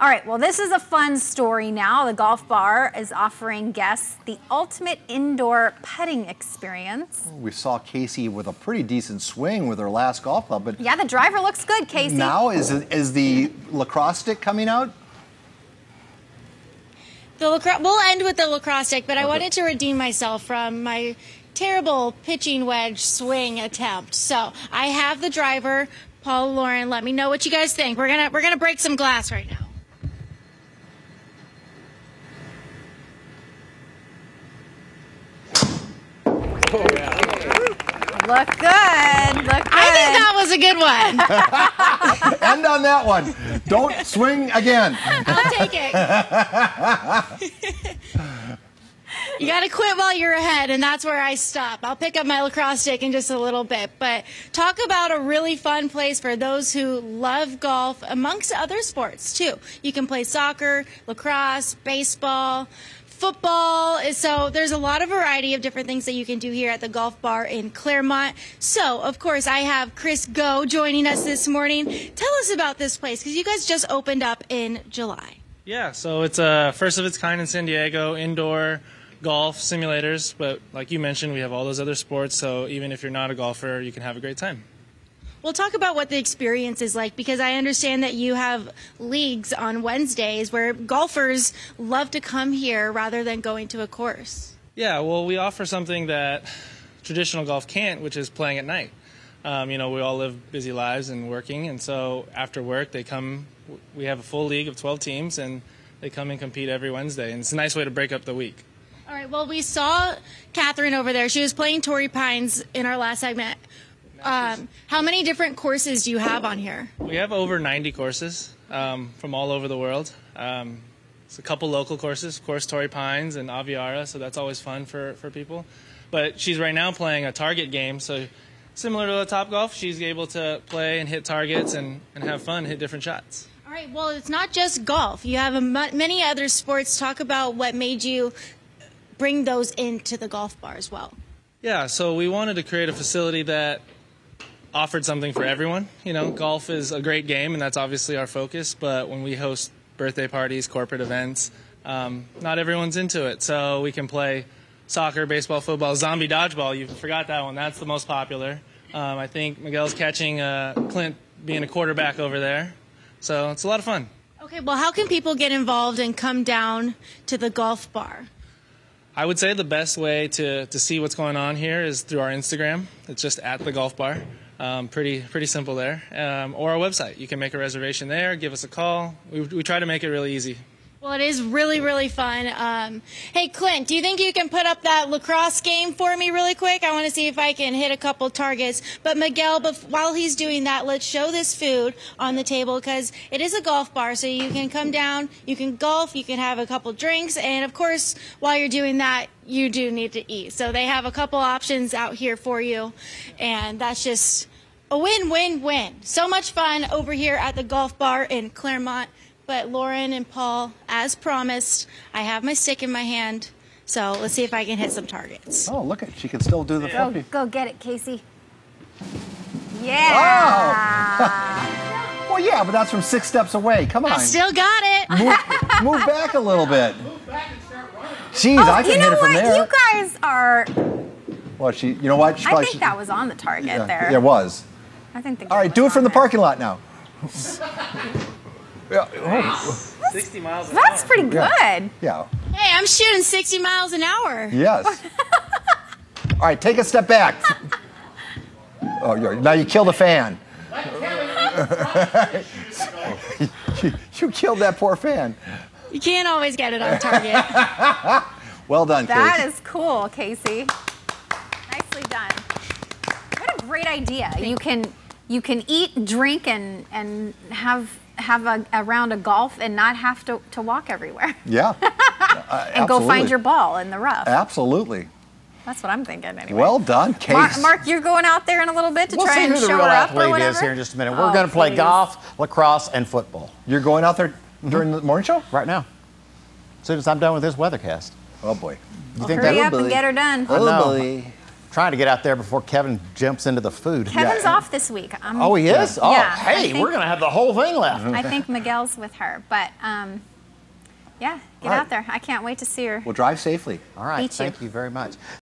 All right, well, this is a fun story now. The golf bar is offering guests the ultimate indoor putting experience. We saw Casey with a pretty decent swing with her last golf club, but Yeah, the driver looks good, Casey. now is, it, is the lacrosse stick coming out? The lacrosse. We'll end with the lacrosse stick, but I wanted to redeem myself from my terrible pitching wedge swing attempt. So I have the driver, Paul Lauren. Let me know what you guys think. We're gonna we're gonna break some glass right now. Look good. Look good. I think that was a good one. End on that one. Don't swing again. I'll take it. You got to quit while you're ahead, and that's where I stop. I'll pick up my lacrosse stick in just a little bit. But talk about a really fun place for those who love golf, amongst other sports, too. You can play soccer, lacrosse, baseball, football. Is so there's a lot of variety of different things that you can do here at the golf bar in Clairemont. So, of course, I have Chris Go joining us this morning. Tell us about this place, because you guys just opened up in July. Yeah, so it's a first of its kind in San Diego, indoor golf simulators. But like you mentioned, we have all those other sports, so even if you're not a golfer, you can have a great time. We'll talk about what the experience is like because I understand that you have leagues on Wednesdays where golfers love to come here rather than going to a course. Yeah, well, we offer something that traditional golf can't, which is playing at night. Um, you know, we all live busy lives and working, and so after work, they come. We have a full league of 12 teams, and they come and compete every Wednesday, and it's a nice way to break up the week. All right, well, we saw Catherine over there. She was playing Torrey Pines in our last segment. Um, how many different courses do you have on here? We have over 90 courses um, from all over the world. Um, it's a couple local courses, of course, Torrey Pines and Aviara, so that's always fun for, for people. But she's right now playing a target game, so similar to a Top Golf, she's able to play and hit targets and, and have fun, hit different shots. All right, well, it's not just golf. You have a, many other sports. Talk about what made you bring those into the golf bar as well. Yeah, so we wanted to create a facility that offered something for everyone. You know, golf is a great game, and that's obviously our focus. But when we host birthday parties, corporate events, um, not everyone's into it. So we can play soccer, baseball, football, zombie dodgeball. You forgot that one. That's the most popular. Um, I think Miguel's catching uh, Clint being a quarterback over there. So it's a lot of fun. Okay, well, how can people get involved and come down to the golf bar? I would say the best way to, to see what's going on here is through our Instagram. It's just at the golf bar. Um, pretty pretty simple there. Um, or our website. You can make a reservation there. Give us a call. We, we try to make it really easy. Well, it is really, really fun. Um, hey, Clint, do you think you can put up that lacrosse game for me really quick? I want to see if I can hit a couple targets. But Miguel, while he's doing that, let's show this food on the table because it is a golf bar. So you can come down, you can golf, you can have a couple drinks, and of course, while you're doing that, you do need to eat. So they have a couple options out here for you, and that's just a win, win, win. So much fun over here at the golf bar in Clairemont. But Lauren and Paul, as promised, I have my stick in my hand. So let's see if I can hit some targets. Oh, look at she can still do the Go, flippy. go get it, Casey. Oh. Yeah. Well, yeah, but that's from six steps away. Come on. I still got it. move, move back a little bit. Jeez, Oh, I can you know hit it from what? there. You guys are. Well, she, you know what? She I think should- that was on the target yeah, there. it was. I think the All right, do it from the parking lot now. yeah, oh, 60 miles an That's hour. pretty good. yeah, Hey, I'm shooting 60 miles an hour. yes. All right, take a step back. Oh, you're, now you killed a fan. you, you killed that poor fan. You can't always get it on target. Well done, That Casey. is cool, Casey. Nicely done. What a great idea. You can you can eat, drink, and and have have a, a round of golf and not have to, to walk everywhere Yeah. Uh, and go find your ball in the rough. Absolutely. That's what I'm thinking anyway. Well done, Case. Mark, Mark, you're going out there in a little bit to We'll try see and who the show real her up or athlete whatever. is here in just a minute. Oh, We're going to play please. golf, lacrosse, and football You're going out there during the morning show? right now. As soon as I'm done with this weathercast. Oh boy. You think Hurry that up and get her done. I know. boy. Trying to get out there before Kevin jumps into the food. Kevin's off this week. I'm, Oh, he is? Oh, Yeah, hey, think- we're going to have the whole thing left. I think Miguel's with her, but um, yeah, get right. out there. I can't wait to see her. Well, drive safely. All right, Beat you. thank you very much.